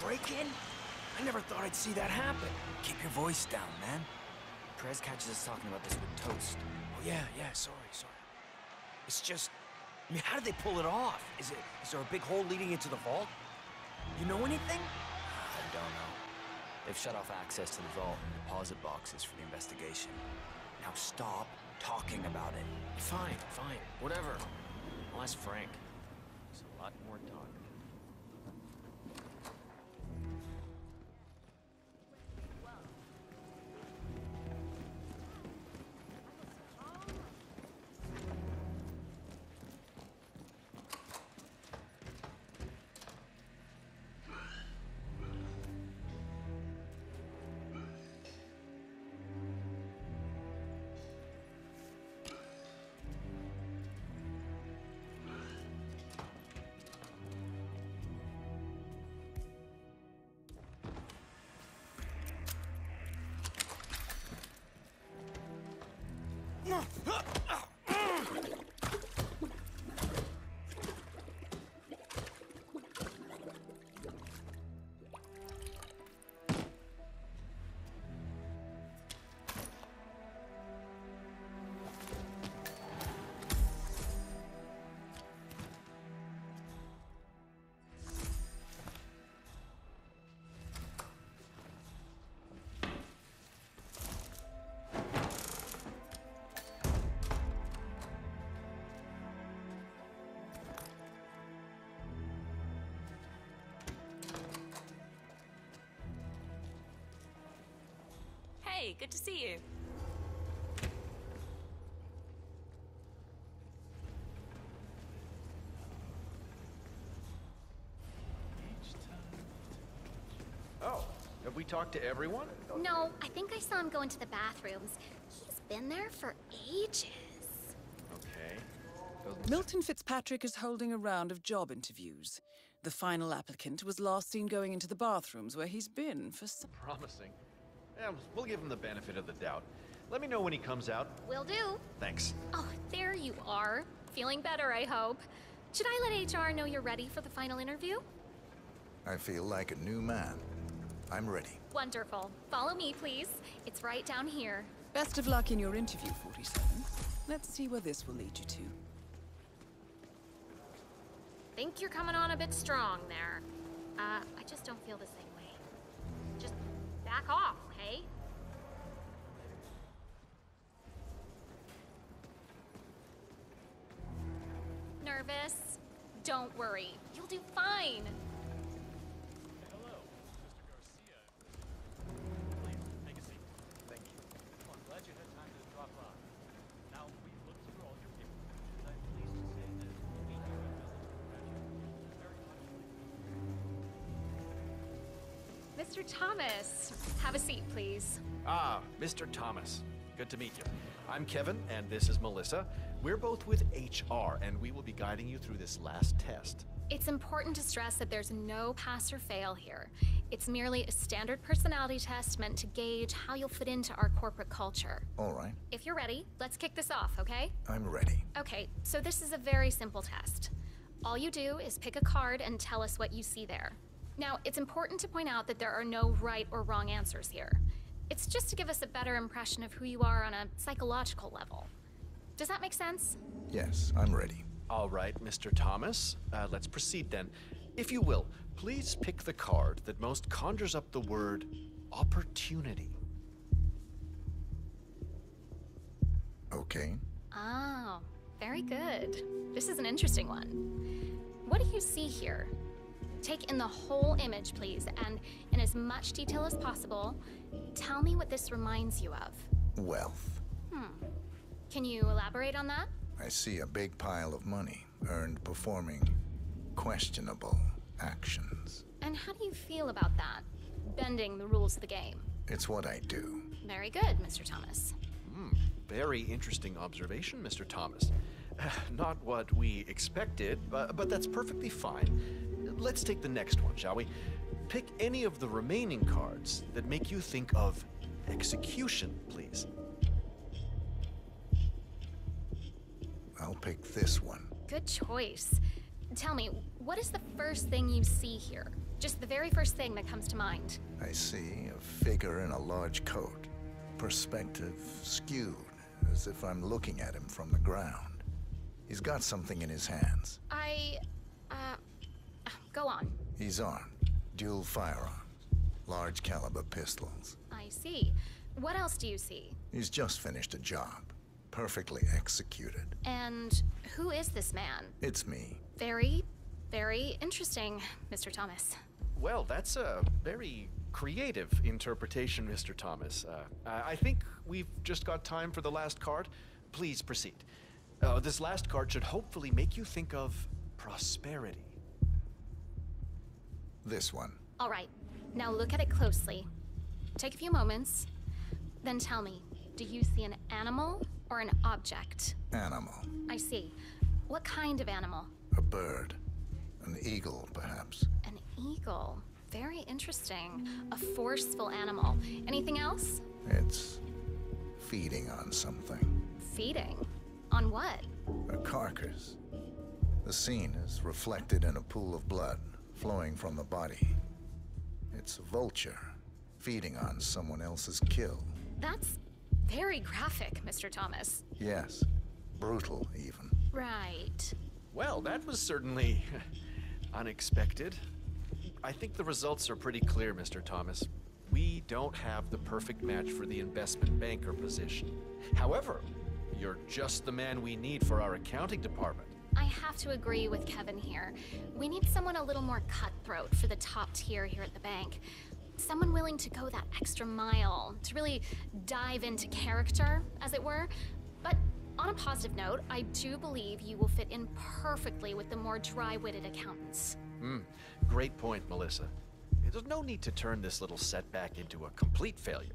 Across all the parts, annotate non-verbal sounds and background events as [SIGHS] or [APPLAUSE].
hiding? Break in? I never thought I'd see that happen. Keep your voice down, man. Perez catches us talking about this with Toast. Oh, yeah, yeah, sorry, sorry. It's just... I mean, how did they pull it off? Is it... Is there a big hole leading into the vault? You know anything? Ah, I don't know. They've shut off access to the vault and deposit boxes for the investigation. Now stop talking about it. Fine, fine, whatever. I'll ask Frank. He's a lot more talkative. Hey, good to see you. Oh, have we talked to everyone? No, I think I saw him go into the bathrooms. He's been there for ages. Okay. Milton Fitzpatrick is holding a round of job interviews. The final applicant was last seen going into the bathrooms where he's been for some. Promising. Yeah, we'll give him the benefit of the doubt. Let me know when he comes out. Will do. Thanks. Oh, there you are. Feeling better, I hope. Should I let HR know you're ready for the final interview? I feel like a new man. I'm ready. Wonderful. Follow me, please. It's right down here. Best of luck in your interview, 47. Let's see where this will lead you to. Think you're coming on a bit strong there. Uh, I just don't feel the same way. Just back off, okay? Nervous? Don't worry. You'll do fine. Mr. Thomas, have a seat, please. Ah, Mr. Thomas. Good to meet you. I'm Kevin, and this is Melissa. We're both with HR, and we will be guiding you through this last test. It's important to stress that there's no pass or fail here. It's merely a standard personality test meant to gauge how you'll fit into our corporate culture. All right, If you're ready, let's kick this off, okay? I'm ready. Okay, so this is a very simple test. All you do is pick a card and tell us what you see there. Now, it's important to point out that there are no right or wrong answers here. It's just to give us a better impression of who you are on a psychological level. Does that make sense? Yes, I'm ready. All right, Mr. Thomas. Uh, let's proceed then. If you will, please pick the card that most conjures up the word opportunity. Okay. Oh, very good. This is an interesting one. What do you see here? Take in the whole image, please, and in as much detail as possible, tell me what this reminds you of. Wealth. Hmm. Can you elaborate on that? I see a big pile of money earned performing questionable actions. And how do you feel about that? Bending the rules of the game. It's what I do. Very good, Mr. Thomas. Hmm. Very interesting observation, Mr. Thomas. [SIGHS] Not what we expected, but, but that's perfectly fine. Let's take the next one, shall we? Pick any of the remaining cards that make you think of execution, please. I'll pick this one. Good choice. Tell me, what is the first thing you see here? Just the very first thing that comes to mind. I see a figure in a large coat. Perspective skewed, as if I'm looking at him from the ground. He's got something in his hands. I. uh. Go on. He's armed. Dual firearms. Large caliber pistols. I see. What else do you see? He's just finished a job. Perfectly executed. And who is this man? It's me. Very, very interesting, Mr. Thomas. Well, that's a very creative interpretation, Mr. Thomas. Uh, I I think we've just got time for the last card. Please proceed. Uh, this last card should hopefully make you think of prosperity. This one. All right, now look at it closely. Take a few moments, then tell me do you see an animal or an object? Animal. I see. What kind of animal? A bird. An eagle, perhaps. An eagle. Very interesting. A forceful animal. Anything else? It's feeding on something. Feeding. On what? A carcass. The scene is reflected in a pool of blood flowing from the body. It's a vulture feeding on someone else's kill. That's very graphic, Mr. Thomas. Yes, brutal even. Right. Well, that was certainly [LAUGHS] unexpected. I think the results are pretty clear, Mr. Thomas. We don't have the perfect match for the investment banker position. However, you're just the man we need for our accounting department. I have to agree with Kevin here. We need someone a little more cutthroat for the top tier here at the bank. Someone willing to go that extra mile, to really dive into character, as it were. But on a positive note, I do believe you will fit in perfectly with the more dry witted accountants. Hmm, great point, Melissa. There's no need to turn this little setback into a complete failure.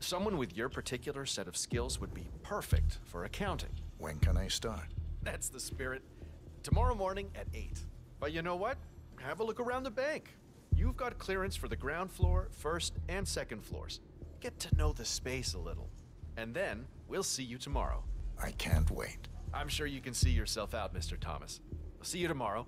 Someone with your particular set of skills would be perfect for accounting. When can I start? That's the spirit. Tomorrow morning at 8. But you know what? Have a look around the bank. You've got clearance for the ground floor, first, and second floors. Get to know the space a little. And then we'll see you tomorrow. I can't wait. I'm sure you can see yourself out, Mr. Thomas. I'll see you tomorrow.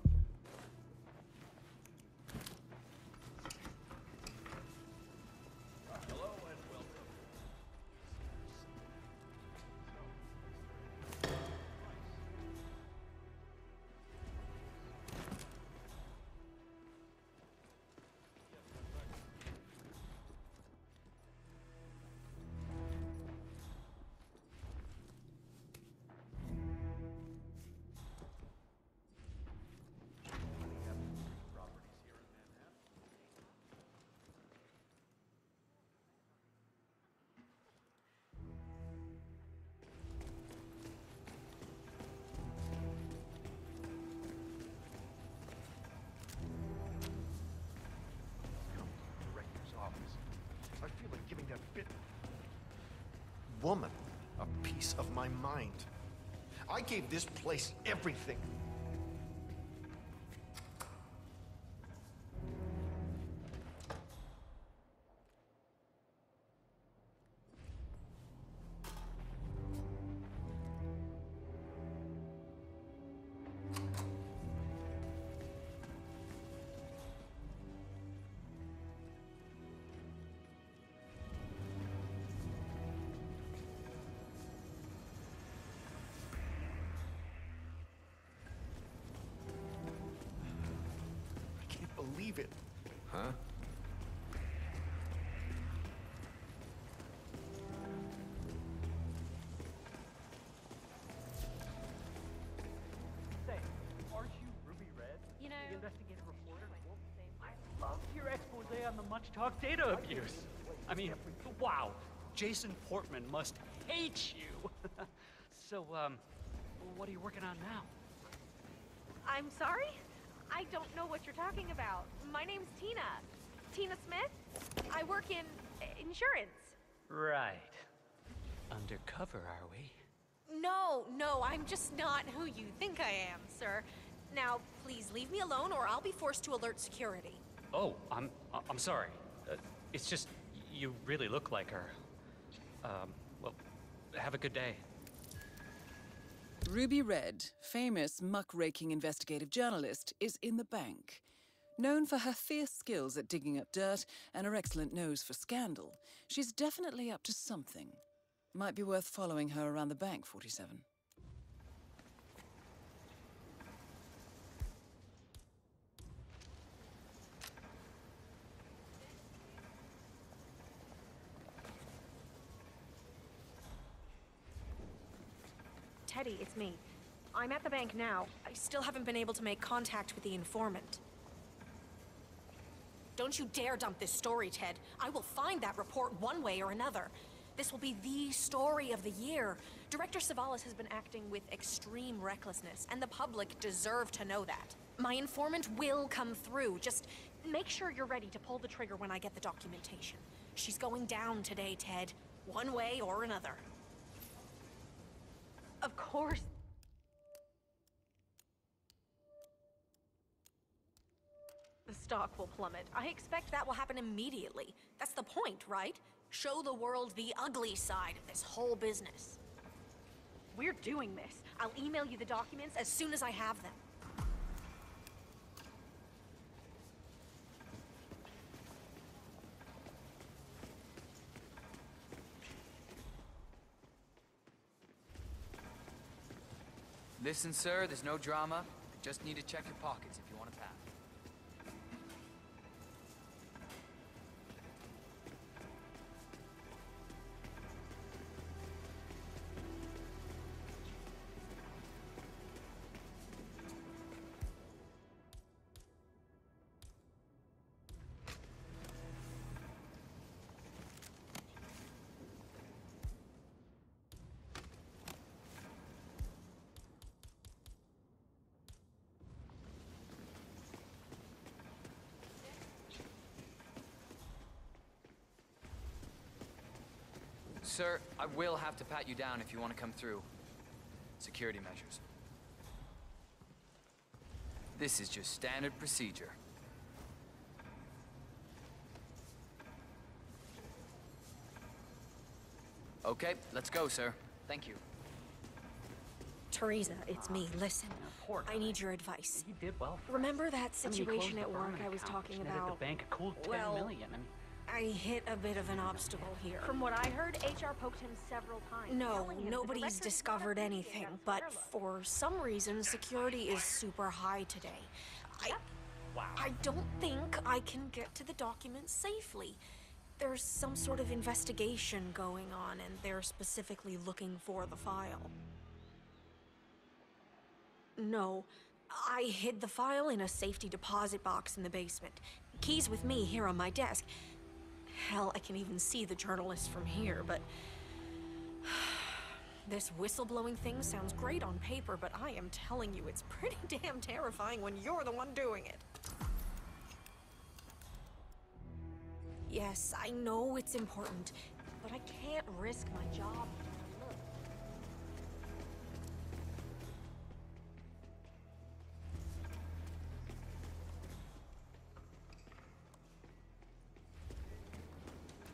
Woman a piece of my mind. I gave this place everything. Believe it. Huh? Say, aren't you Ruby Red? You know- the investigative reporter. I loved your expose on the much talked data abuse. I mean, wow, Jason Portman must hate you. [LAUGHS] so, um, what are you working on now? I'm sorry? I don't know what you're talking about. My name's Tina. Tina Smith. I work in uh, insurance. Right. Undercover, are we? No, no, I'm just not who you think I am, sir. Now, please leave me alone or I'll be forced to alert security. Oh, I'm I'm sorry. Uh, it's just you really look like her. Um, well, have a good day. Ruby Red, famous muckraking investigative journalist, is in the bank. Known for her fierce skills at digging up dirt and her excellent nose for scandal, she's definitely up to something. Might be worth following her around the bank, 47. It's me. I'm at the bank now. I still haven't been able to make contact with the informant. Don't you dare dump this story, Ted. I will find that report one way or another. This will be the story of the year. Director Savalas has been acting with extreme recklessness, and the public deserve to know that. My informant will come through. Just make sure you're ready to pull the trigger when I get the documentation. She's going down today, Ted. One way or another. Of course. The stock will plummet. I expect that will happen immediately. That's the point, right? Show the world the ugly side of this whole business. We're doing this. I'll email you the documents As soon as I have them. Listen, sir, there's no drama. Just need to check your pockets if you want to pass. Sir, I will have to pat you down if you want to come through. Security measures. This is just standard procedure. Okay, let's go, sir. Thank you. Teresa, it's me. Ah, Listen, I need your advice. He did well. Remember that I mean, he situation at work Berman I was talking about? the bank a cool 10 Well, million, and I hit a bit of an obstacle here. From what I heard, HR poked him several times. No, telling him the nobody's discovered anything, but for some reason, security is super high today. I, wow. I don't think I can get to the documents safely. There's some sort of investigation going on, and they're specifically looking for the file. No, I hid the file in a safety deposit box in the basement. Keys with me here on my desk. Hell, I can even see the journalist from here, but. [SIGHS] This whistleblowing thing sounds great on paper, but I am telling you, it's pretty [LAUGHS] damn terrifying when you're the one doing it. Yes, I know it's important, but I can't risk my job.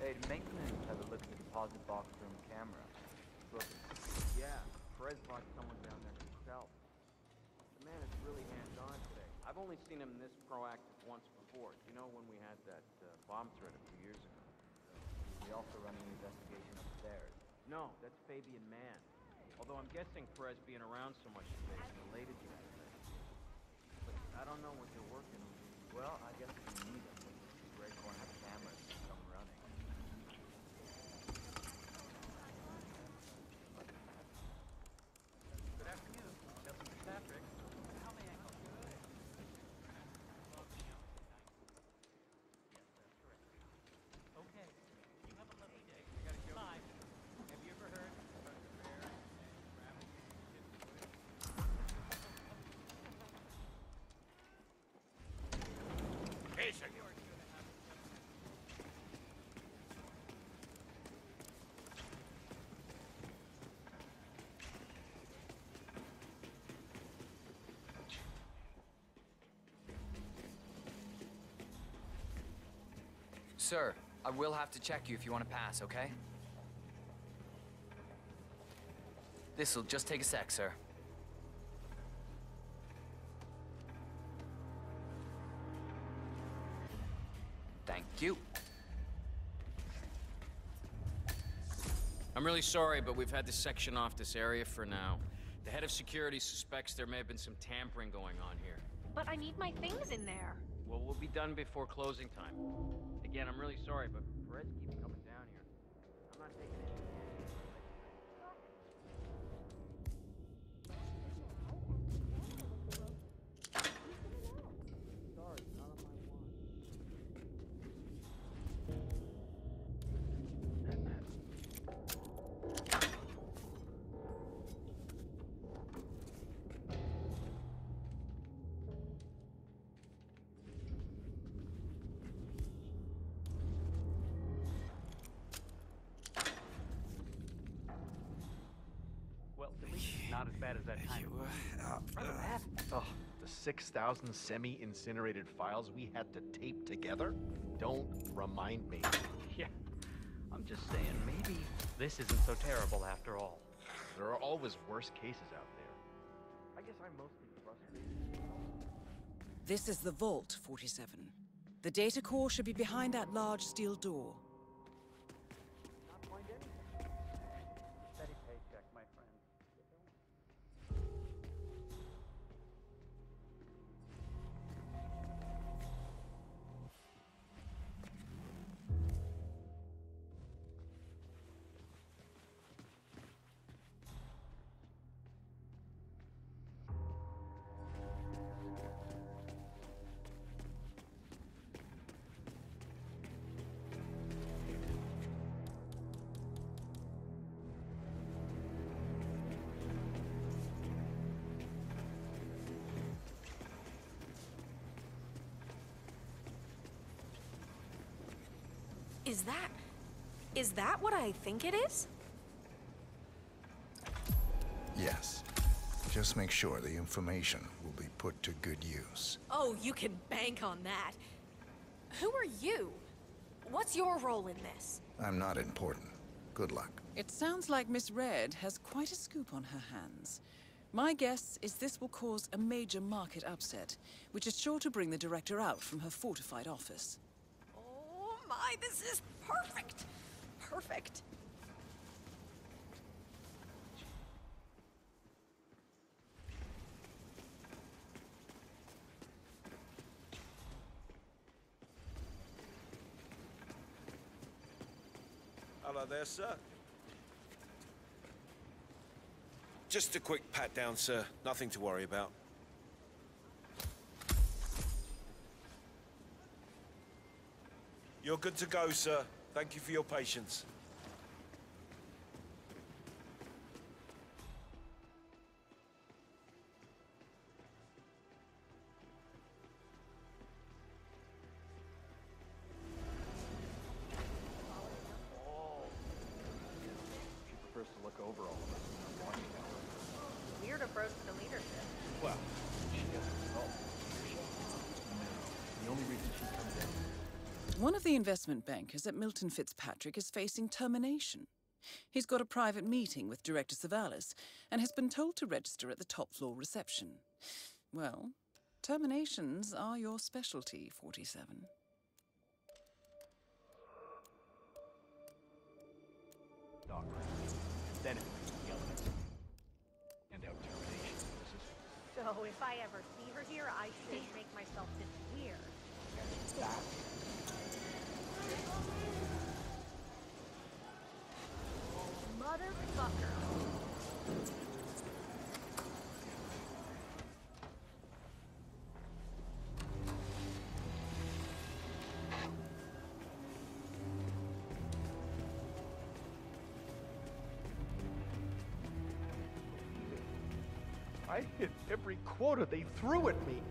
Hey, maintenance have a look at the deposit box room camera. Look, yeah, Perez locked someone down there himself. The man is really hands-on today. I've only seen him this proactive once before. You know when we had that uh, bomb threat a few years ago? We also running an investigation upstairs. No, that's Fabian Mann. Although I'm guessing Perez being around so much today is related to that thing. But I don't know what they're working on. Well, I guess you need them, Greg won't have cameras to come running. Good afternoon, Justin Patrick. How may I help you? Yes, that's correct. Okay. You have a lovely day. I gotta go. Bye. Have you ever heard of rare and gravity? Hey, senor. Sir, I will have to check you if you want to pass, okay? This'll just take a sec, sir. Thank you. I'm really sorry, but we've had to section off this area for now. The head of security suspects there may have been some tampering going on here. But I need my things in there. Well, we'll be done before closing time. Again, I'm really sorry, but Perez keeps as bad as that time. Uh, uh, Remember that? Oh, the 6,000 semi-incinerated files we had to tape together? Don't remind me. [LAUGHS] Yeah. I'm just saying, maybe this isn't so terrible after all. There are always worse cases out there. I guess I'm mostly frustrated. This is the Vault, 47. The data core should be behind that large steel door. Is that. Is that what I think it is? Yes. Just make sure the information will be put to good use. Oh, you can bank on that. Who are you? What's your role in this? I'm not important. Good luck. It sounds like Miss Red has quite a scoop on her hands. My guess is this will cause a major market upset, which is sure to bring the director out from her fortified office. My, this is perfect! Perfect. Hello there, sir. Just a quick pat down, sir. Nothing to worry about. You're good to go, sir. Thank you for your patience. Investment bankers at Milton Fitzpatrick is facing termination. He's got a private meeting with Director Savalas and has been told to register at the top floor reception. Well, terminations are your specialty, 47. dog Then it brings the evidence. And out termination. So if I ever see her here, I should make myself disappear. Motherfucker. I hit every quota they threw at me.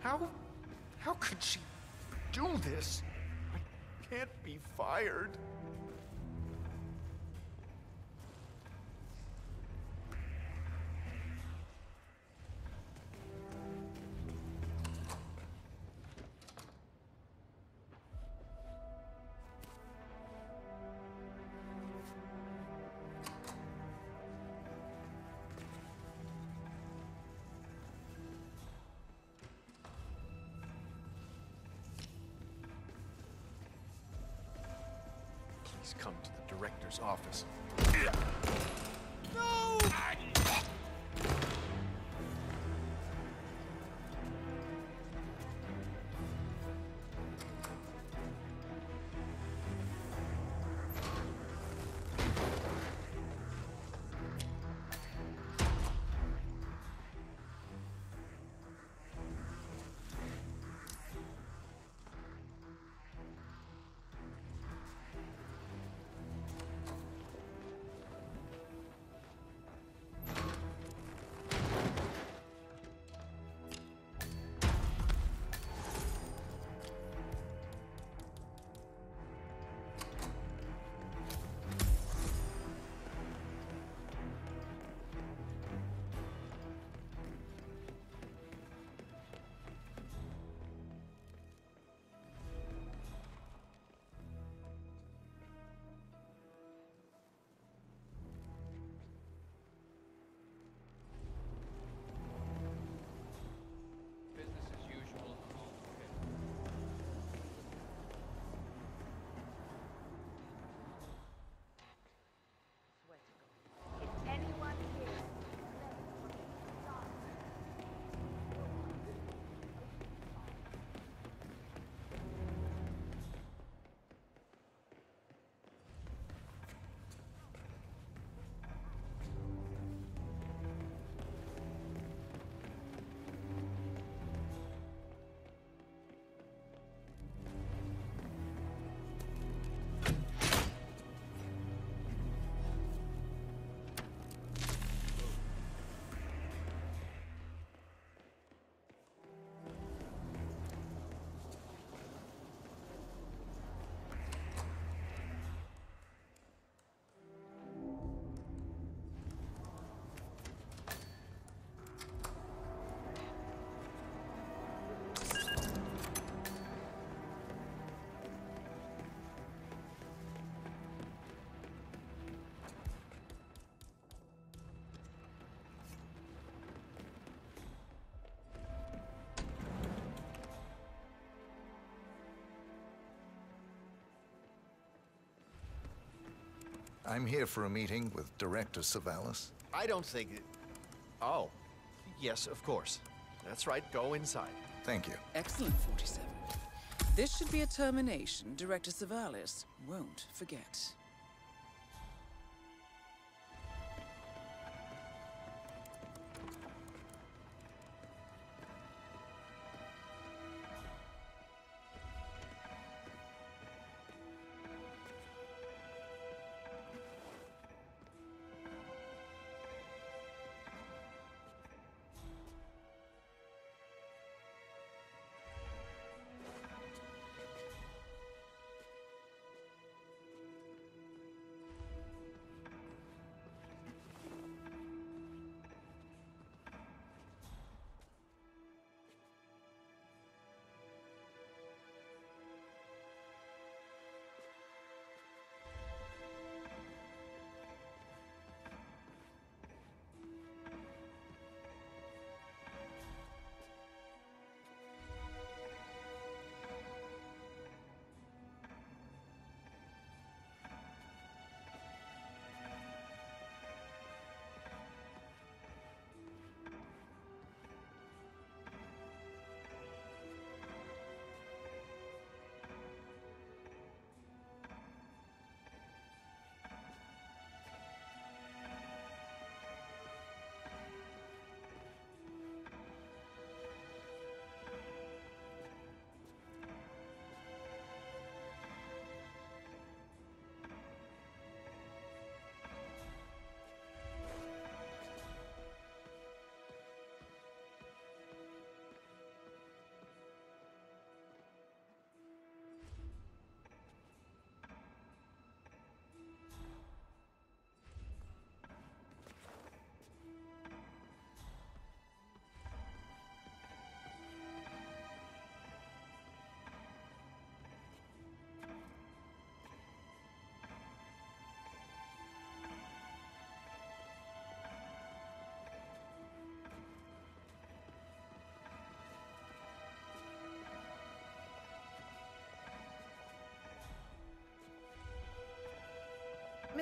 How, how could she do this? I can't be fired. I'm here for a meeting with Director Savalas. I don't think. It... Oh, yes, of course. That's right. Go inside. Thank you. Excellent, 47. This should be a termination Director Savalas won't forget.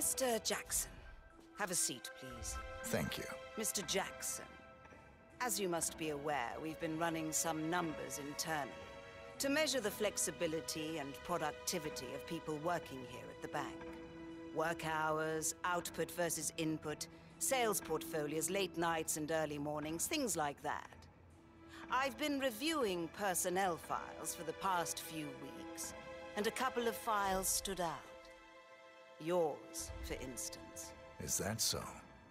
Mr. Jackson, have a seat, please. Thank you. Mr. Jackson, as you must be aware, we've been running some numbers internally to measure the flexibility and productivity of people working here at the bank. Work hours, output versus input, sales portfolios, late nights and early mornings, things like that. I've been reviewing personnel files for the past few weeks, and a couple of files stood out. Yours, for instance. Is that so?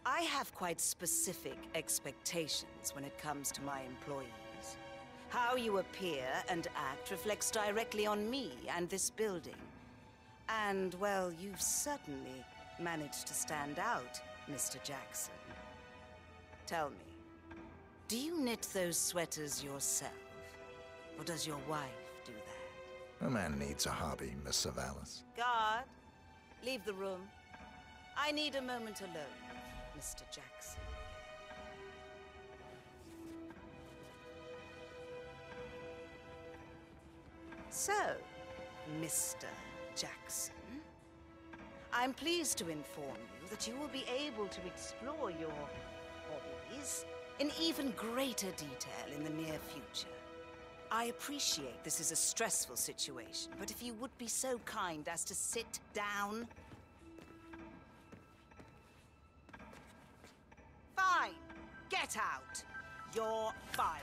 I have quite specific expectations when it comes to my employees. How you appear and act reflects directly on me and this building. And, well, you've certainly managed to stand out, Mr. Jackson. Tell me, do you knit those sweaters yourself? Or does your wife do that? A man needs a hobby, Miss Savalas. Guard, leave the room. I need a moment alone, Mr. Jackson. So, Mr. Jackson, I'm pleased to inform you that you will be able to explore your hobbies in even greater detail in the near future. I appreciate this is a stressful situation, but if you would be so kind as to sit down. Fine. Get out. You're fired.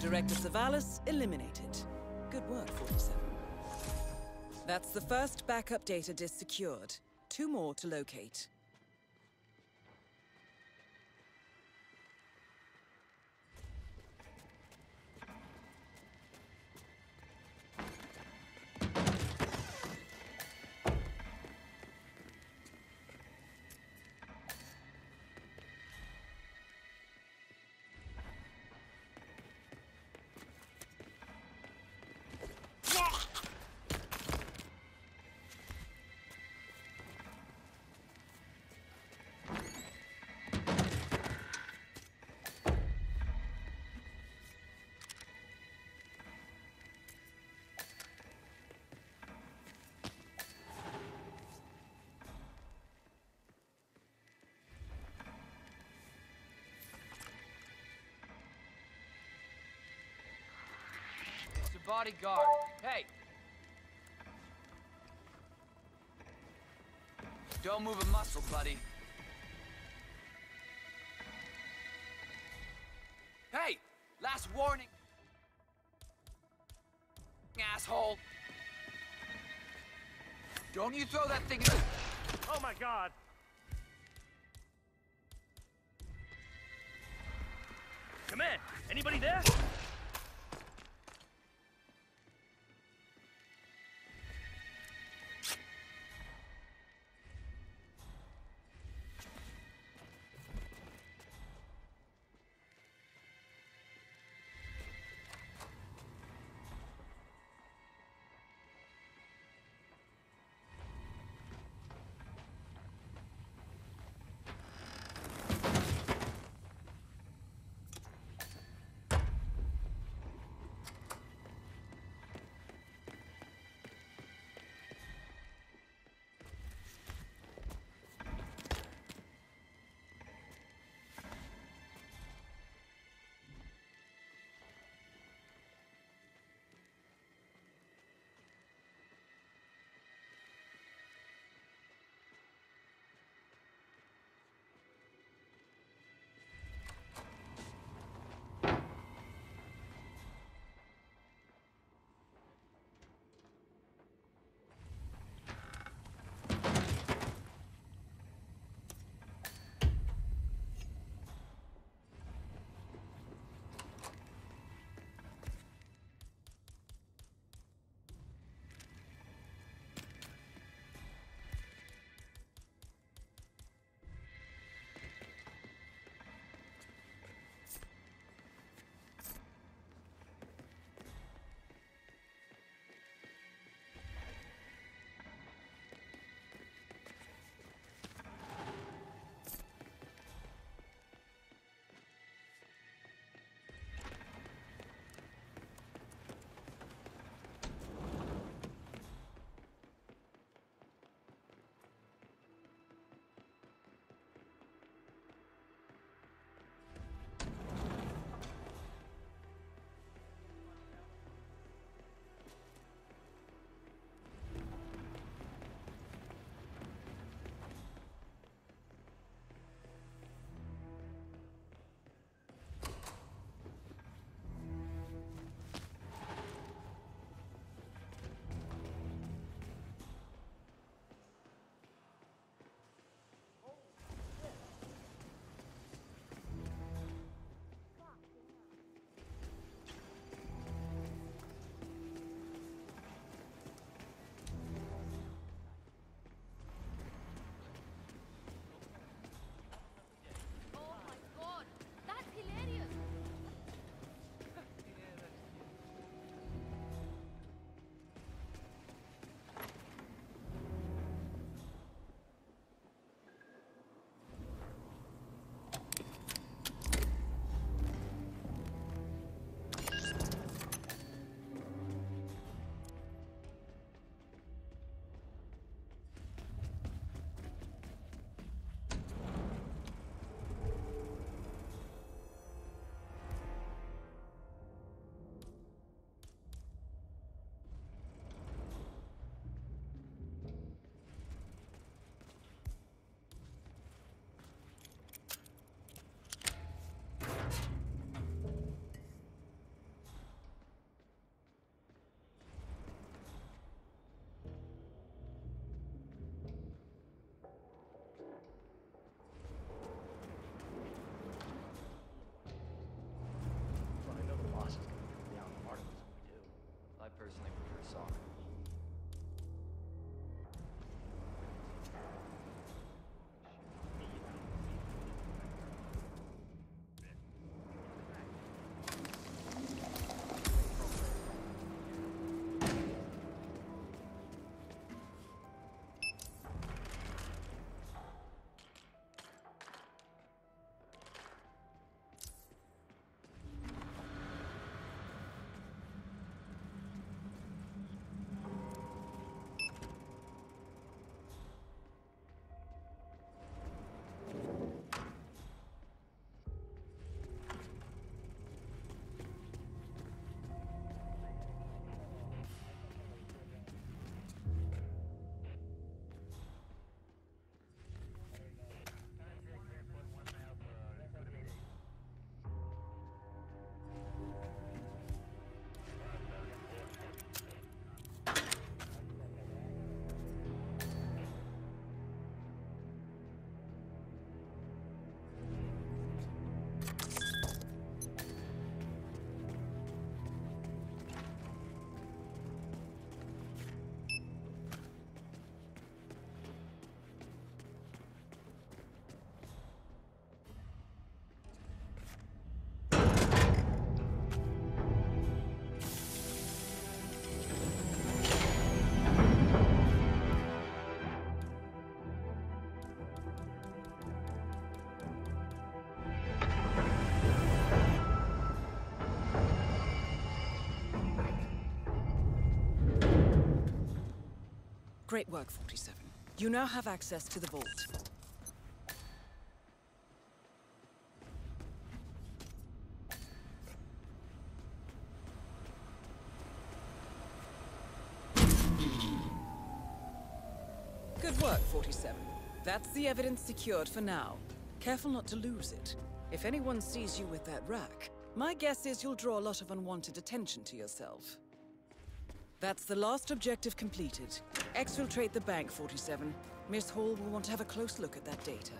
Director Savalas eliminated. Good work, 47. That's the first backup data disk secured. Two more to locate. Bodyguard. Hey! Don't move a muscle, buddy. Hey! Last warning! Asshole! Don't you throw that thing in Oh my god! Great work, 47. You now have access to the vault. Good work, 47. That's the evidence secured for now. Careful not to lose it. If anyone sees you with that rack, my guess is you'll draw a lot of unwanted attention to yourself. That's the last objective completed. Exfiltrate the bank, 47. Miss Hall will want to have a close look at that data.